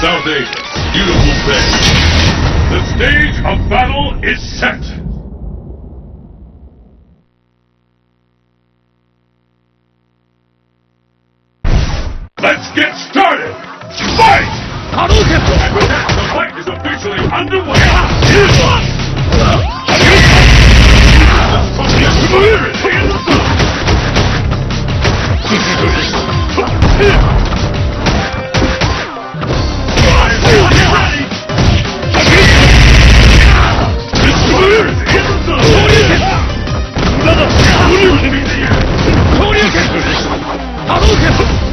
Southeast, beautiful thing. The stage of battle is set. Let's get started! Fight! The fight is officially underway! あろうけ物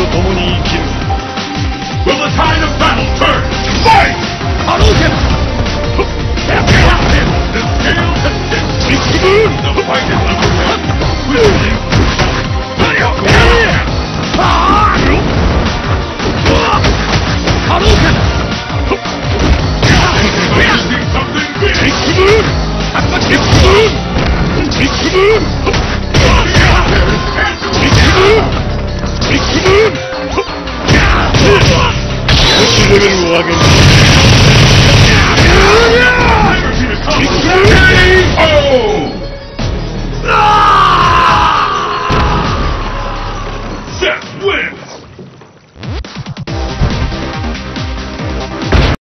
と共に生きる。Good looking.